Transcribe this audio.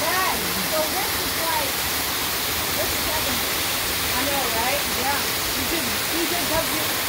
done. So this is like, this is like, I know, right? Yeah. You could, you could cover